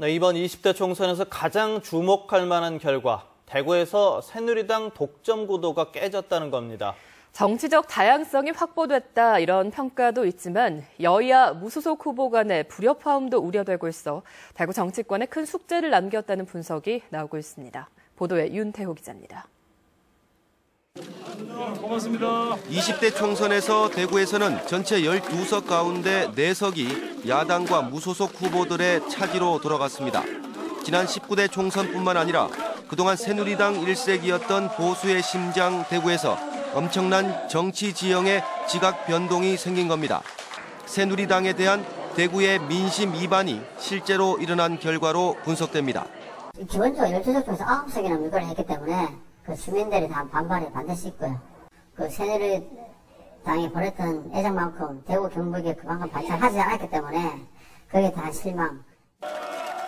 네, 이번 20대 총선에서 가장 주목할 만한 결과, 대구에서 새누리당 독점 구도가 깨졌다는 겁니다. 정치적 다양성이 확보됐다 이런 평가도 있지만 여야 무소속 후보 간의 불협화음도 우려되고 있어 대구 정치권에 큰 숙제를 남겼다는 분석이 나오고 있습니다. 보도에 윤태호 기자입니다. 고맙습니다. 20대 총선에서 대구에서는 전체 12석 가운데 4석이 야당과 무소속 후보들의 차지로 돌아갔습니다. 지난 19대 총선뿐만 아니라 그동안 새누리당 일색이었던 보수의 심장 대구에서 엄청난 정치 지형의 지각 변동이 생긴 겁니다. 새누리당에 대한 대구의 민심 이반이 실제로 일어난 결과로 분석됩니다. 기본적으로 12석 중에서 9석이나 물건을 했기 때문에 그 시민들이 다 반발에 반대시 있고요. 그 새누리 당이 보냈던 애정만큼 대구 경북에 그만큼 발전하지 않았기 때문에 그게 다 실망.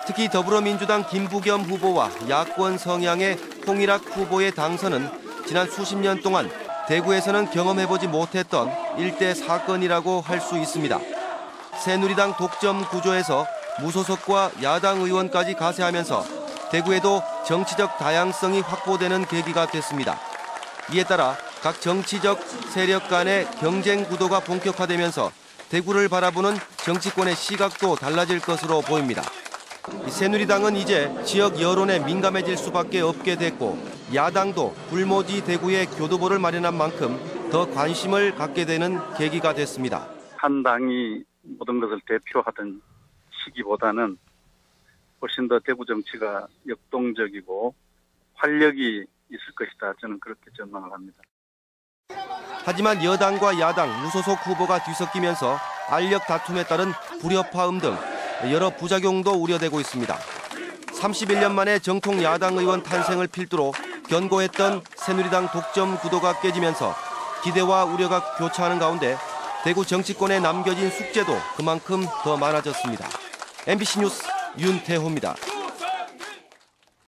특히 더불어민주당 김부겸 후보와 야권 성향의 홍일학 후보의 당선은 지난 수십 년 동안 대구에서는 경험해보지 못했던 일대 사건이라고 할 수 있습니다. 새누리당 독점 구조에서 무소속과 야당 의원까지 가세하면서 대구에도 정치적 다양성이 확보되는 계기가 됐습니다. 이에 따라 각 정치적 세력 간의 경쟁 구도가 본격화되면서 대구를 바라보는 정치권의 시각도 달라질 것으로 보입니다. 새누리당은 이제 지역 여론에 민감해질 수밖에 없게 됐고 야당도 불모지 대구에 교두보를 마련한 만큼 더 관심을 갖게 되는 계기가 됐습니다. 한 당이 모든 것을 대표하던 시기보다는 훨씬 더 대구 정치가 역동적이고 활력이 있을 것이다. 저는 그렇게 전망을 합니다. 하지만 여당과 야당, 무소속 후보가 뒤섞이면서 알력 다툼에 따른 불협화음 등 여러 부작용도 우려되고 있습니다. 31년 만에 정통 야당 의원 탄생을 필두로 견고했던 새누리당 독점 구도가 깨지면서 기대와 우려가 교차하는 가운데 대구 정치권에 남겨진 숙제도 그만큼 더 많아졌습니다. MBC 뉴스 윤태호입니다.